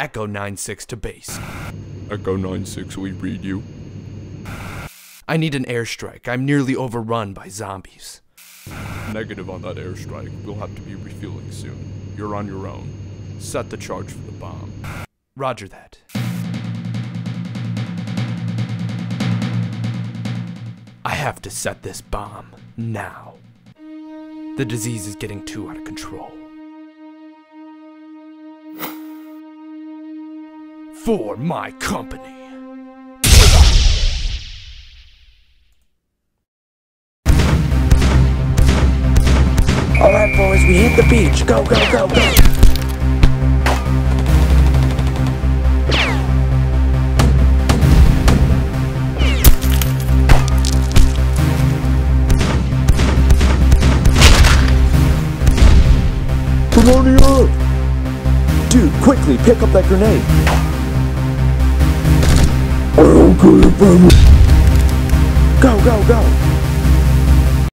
Echo 9-6 to base. Echo 9-6, we read you. I need an airstrike. I'm nearly overrun by zombies. Negative on that airstrike. We'll have to be refueling soon. You're on your own. Set the charge for the bomb. Roger that. I have to set this bomb now. The disease is getting too out of control. For my company. Alright, boys, we hit the beach. Go, go, go, go. Pneumonia! Dude, quickly, pick up that grenade. I don't care, Go, go, go.